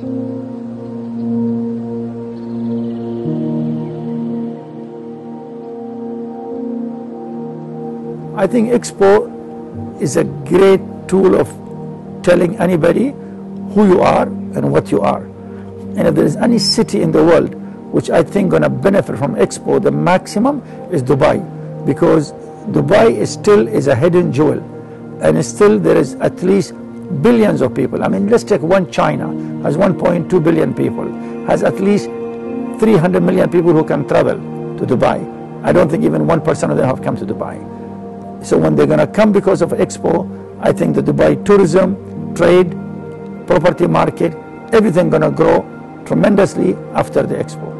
I think Expo is a great tool of telling anybody who you are and what you are. And if there is any city in the world which I think going to benefit from Expo, the maximum is Dubai, because Dubai is still is a hidden jewel, and still there is at least billions of people. I mean, let's take one China has 1.2 billion people, has at least 300 million people who can travel to Dubai. I don't think even one percent of them have come to Dubai. So when they're going to come because of Expo, I think the Dubai tourism, trade, property market, everything going to grow tremendously after the Expo.